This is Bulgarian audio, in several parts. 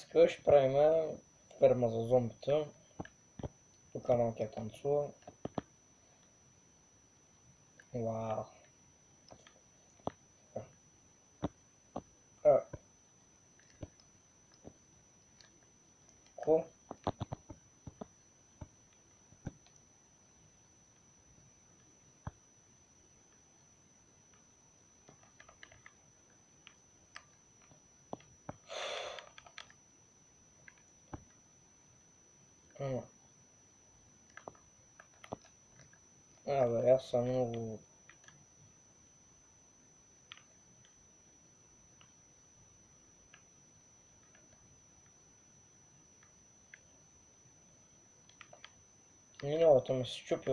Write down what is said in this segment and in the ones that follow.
Така ще правим ферма за зомбита. Тук малкият танцува. Вау. Ама. Абе, аз съм много... Миналото ми се щупи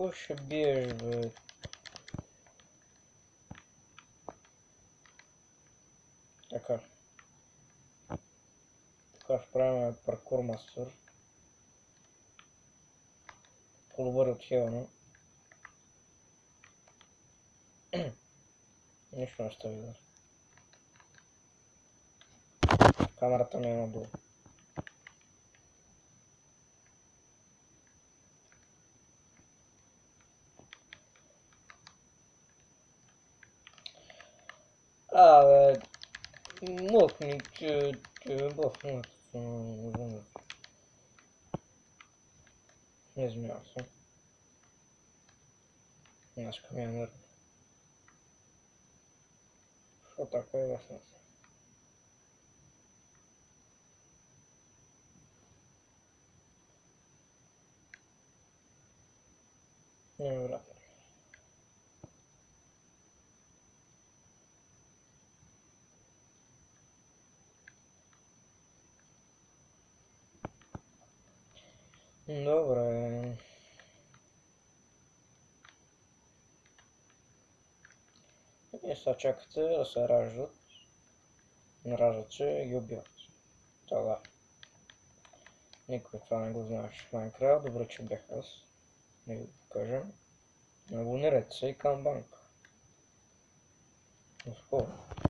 Пуша бежит, блядь. Так аж. Так аж прямо паркур мастер. Полворот явно. Ничего не оставил. Камера там я надул. ми е надолу. Абе, махни, че, че бахнат. Не измява се. Днеска ми е нервно. Що Добре. И сега чакате да се раждат. Раждат се и ги убиват. Това. Никой това не го знаеш в Майнкрафт. Добре, че бях аз. Не го кажа. Абонирайте се и към банка. Скоро.